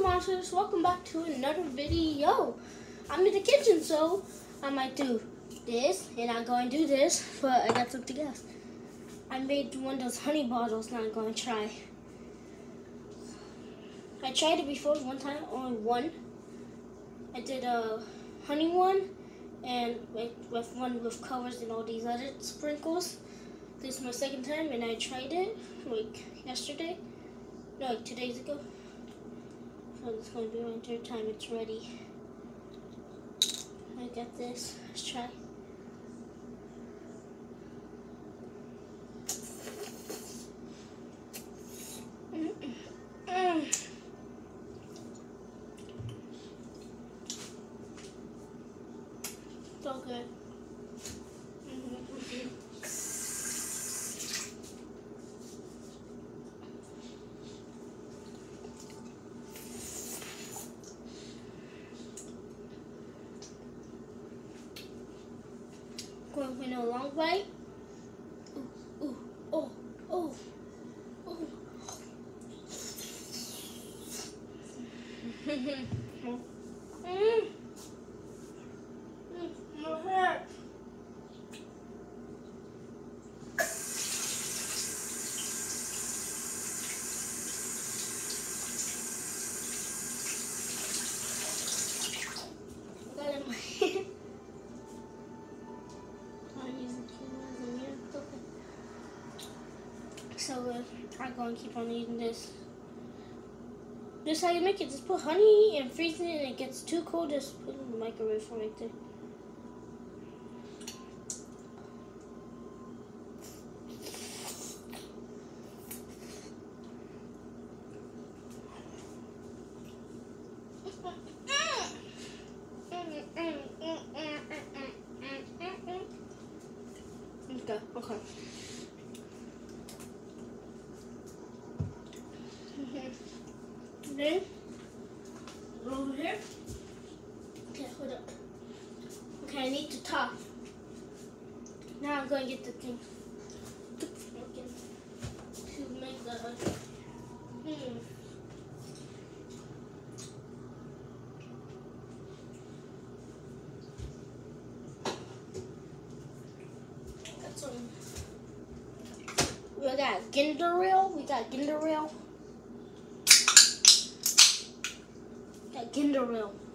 monsters welcome back to another video. I'm in the kitchen so i might do this and i'm going to do this but i got something else. I made one of those honey bottles now i'm going to try. I tried it before one time only one. I did a honey one and with, with one with colors and all these other sprinkles. This is my second time and i tried it like yesterday. No like two days ago is going to be third time it's ready. I got this. Let's try. So good. Going for a long bite. Ooh, ooh, oh, oh, oh. So I'm going to keep on eating this. This is how you make it. Just put honey and freeze it and it gets too cold. Just put it in the microwave for right there. Okay, okay. Then, over here. Okay, hold up. Okay, I need to top. Now I'm going to get the thing. Okay. To make the. Hmm. We got ginger ale. We got ginger ale. Got ginger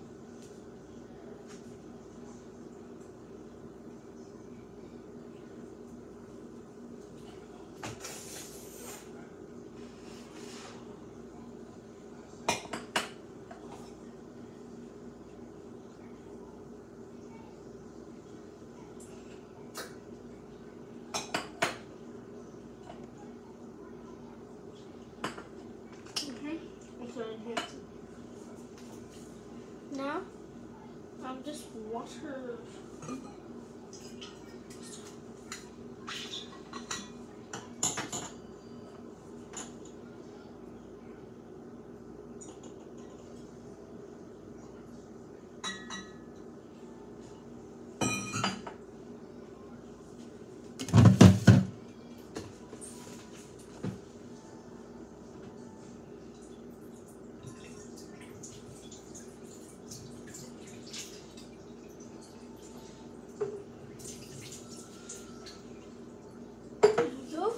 I'm just water. There we go.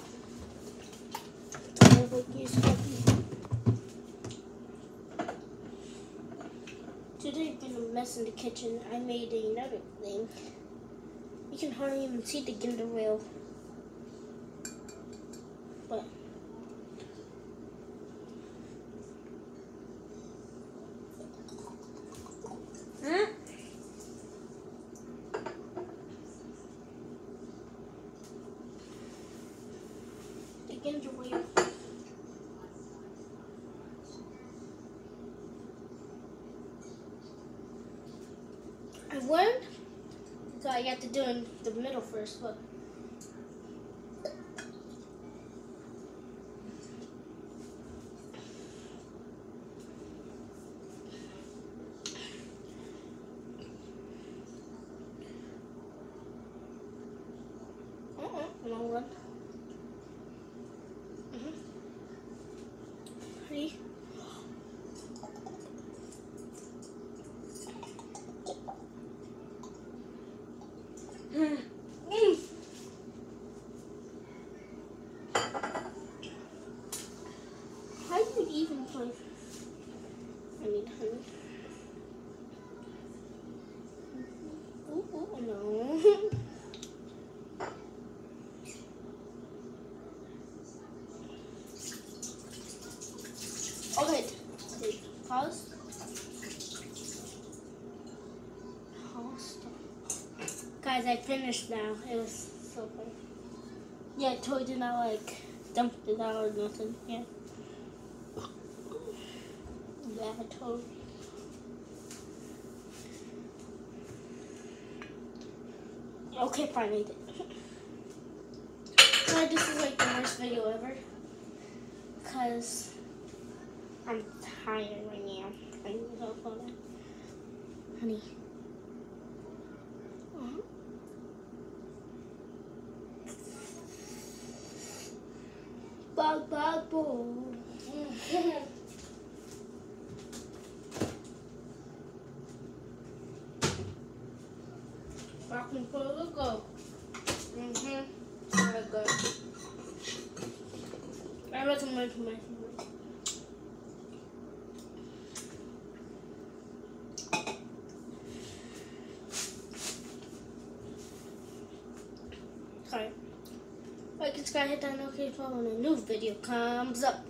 Today been a mess in the kitchen. I made another thing. You can hardly even see the ginger ale. But Hmm? the ginger ale. I learned, so I got to do in the middle first. Look. Uh-uh, wrong one. Mhm. Ready? I need honey. Mm-hmm. Ooh, ooh, oh, no. Oh, okay, pause. Pause. Guys, I finished now. It was so fun. Yeah, Toy did not like dump it out or nothing. Yeah. Yeah, Okay, fine, did. But this is like the worst video ever. Because I'm tired right now. I need help on it. Honey. Bug, bug, boo. For the go. Mm-hmm. Very good. I recommend to my Sorry. Like and subscribe, hit that notification bell when a new video comes up.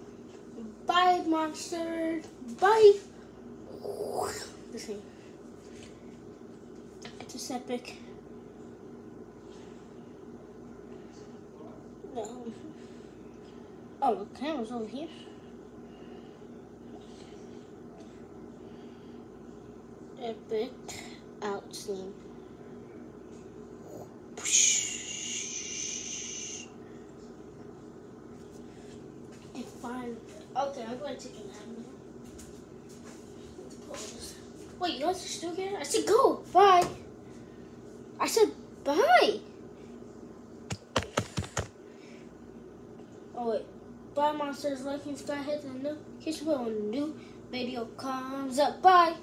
Bye, monster. Bye. This thing. It's just epic. Oh, the camera's over here. Epic out scene. Fine. Okay, I'm going to take a nap now. Wait, you guys are still here? I said go. Bye. I said bye. Oh wait. Bye monsters, like and subscribe, hit the bell when a new video comes up. Bye.